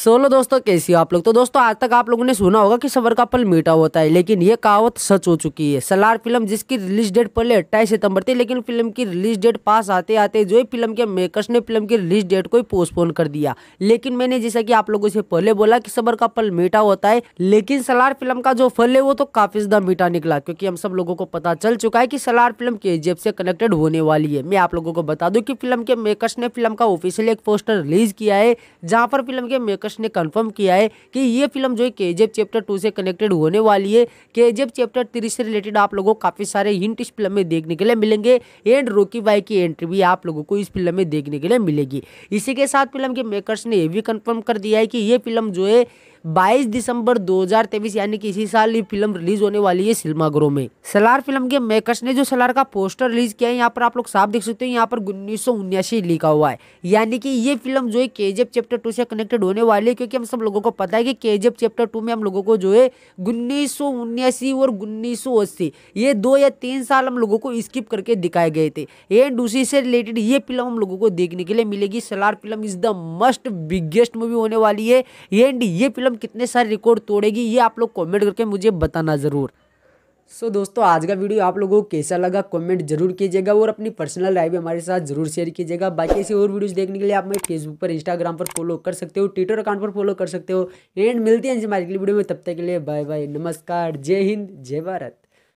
Solo दोस्तों, कैसी हो आप लोग? तो दोस्तों, आज तक आप लोगों ने सुना होगा कि सबर का पल मीठा होता है, लेकिन ये कहावत सच हो चुकी है। सलार फ़िल्म जिसकी रिलीज़ डेट पहले अट्ठाईस सितंबर थी, लेकिन फ़िल्म की रिलीज़ डेट पास आते आते जो फ़िल्म के मेकर्स ने फ़िल्म की रिलीज़ डेट को पोस्टपोन कर दिया। लेकिन मैंने जैसा कि आप लोगों से पहले बोला कि सबर का पल मीठा होता है, लेकिन सलार फ़िल्म का जो फल है वो तो काफ़ी ज़्यादा मीठा निकला, क्योंकि हम सब लोगों को पता चल चुका है कि सलार फ़िल्म के से कनेक्टेड होने वाली है। मैं आप लोगों को बता दूँ कि फ़िल्म के मेकर्स ने फ़िल्म का ऑफिशियल एक पोस्टर रिलीज़ किया है, जहाँ पर फ़िल्म के मेकर्स ने कंफर्म किया है कि ये फ़िल्म जो है के चैप्टर टू से कनेक्टेड होने वाली है। के चैप्टर थ्री से रिलेटेड आप लोगों को काफ़ी सारे हिंट इस फ़िल्म में देखने के लिए मिलेंगे एंड रोकी बाई की एंट्री भी आप लोगों को इस फ़िल्म में देखने के लिए मिलेगी। इसी के साथ फ़िल्म के मेकर्स ने यह भी कन्फर्म कर दिया है कि ये फ़िल्म जो है 22 दिसंबर 2023 यानी कि इसी साल ये फ़िल्म रिलीज़ होने वाली है सिनेमाघरों में। सलार फ़िल्म के मेकर्स ने जो सलार का पोस्टर रिलीज़ किया है, यहाँ पर आप लोग साफ़ देख सकते हो, यहाँ पर उन्नीस लिखा हुआ है। यानी कि ये फ़िल्म जो है के चैप्टर टू से कनेक्टेड होने वाली है, क्योंकि हम सब लोगों को पता है कि के चैप्टर टू में हम लोगों को जो है उन्नीस और उन्नीस सौ अस्सी, ये दो या तीन साल हम लोगों को स्किप करके दिखाए गए थे। एंड उसी से रिलेटेड ये फ़िल्म हम लोगों को देखने के लिए मिलेगी। Salaar film is the must biggest movie होने वाली है। एंड ये फ़िल्म फ़िल्म कितने सारे रिकॉर्ड तोड़ेगी ये आप लोग कॉमेंट करके मुझे बताना ज़रूर। सो so, दोस्तों आज का वीडियो आप लोगों को कैसा लगा कमेंट ज़रूर कीजिएगा और अपनी पर्सनल लाइफ भी हमारे साथ ज़रूर शेयर कीजिएगा। बाकी ऐसी और वीडियोस देखने के लिए आप मेरे फेसबुक पर इंस्टाग्राम पर फॉलो कर सकते हो ट्विटर अकाउंट पर फॉलो कर सकते हो। एंड मिलती हैं अगली वीडियो में तब तक के लिए बाय बाय नमस्कार जय हिंद जय भारत।